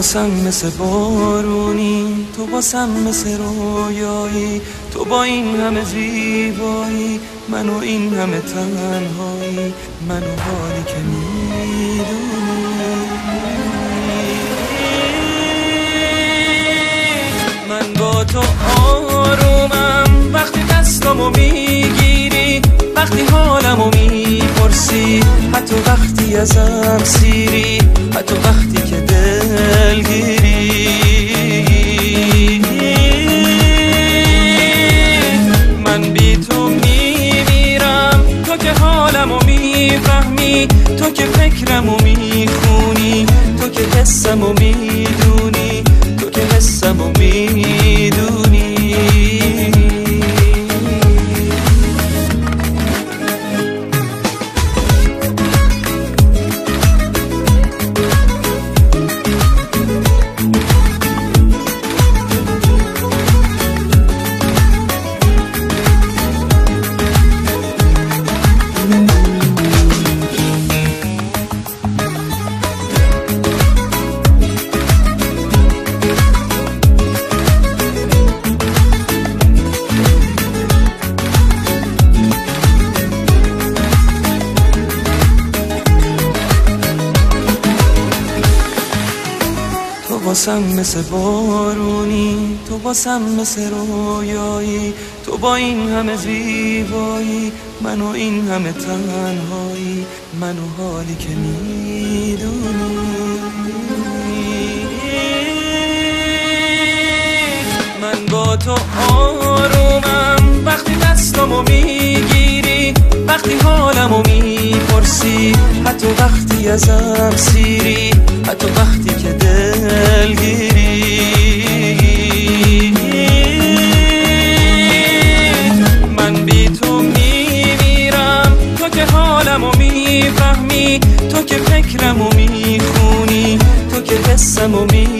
واسم مثل بارونی تو واسم مثل رویایی. تو با این همه زیبایی منو این همه تنهایی. منو حالی که می‌دونی. من با تو آرومم وقتی دستمو می‌گیری ازم سیری. حتی وقتی که دلگیری. من بی تو میمیرم. تو که حالمو می‌فهمی. تو که فکرمو می‌خونی. تو که حسمو می‌دونی. واسم مثل بارونی تو واسم مثل رویایی تو با این همه زیبایی منو این همه تنهایی منو حالی که می‌دونی. من با تو آرومم وقتی دستمو می‌گیری وقتی حالمو می‌پرسی حتی وقتی ازم سیری حتی وقتی که دلگیری. من بی تو میمیرم. تو که حالمو می‌فهمی تو که فکرمو می‌خونی تو که حسمو می